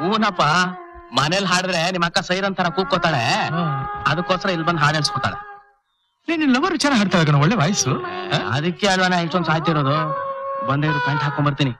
ಊನಪ್ಪ ಮನೇಲಿ ಹಾಡಿದ್ರೆ ನಿಮ್ಮ ಅಕ್ಕ ಸೈರ್ ಅಂತಾರ ಕೂಕೋತಾಳೆ ಅದಕ್ಕೋಸ್ಕರ ಇಲ್ಲಿ ಬಂದು ಹಾಡು ಹೇಳ್ಸ್ಕೊತಾಳೆ ನೀನ್ ಲವರ್ ಚೆನ್ನಾಗಿ ಹಾಡ್ತಾಳೆ ಕಣ ಒಳ್ಳೆ ವಾಯ್ಸು ಅದಕ್ಕೆ ಅಲ್ವಾ ನಾ ಇಷ್ಟೊಂದು ಸಾಯ್ತಿರೋದು. ಬಂದೇ ಪ್ಯಾಂಟ್ ಹಾಕೊಂಡ್ ಬರ್ತೀನಿ.